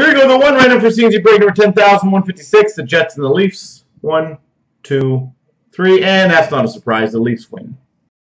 Here we go, the one random for CNC break number 10,156, the Jets and the Leafs. One, two, three, and that's not a surprise, the Leafs win.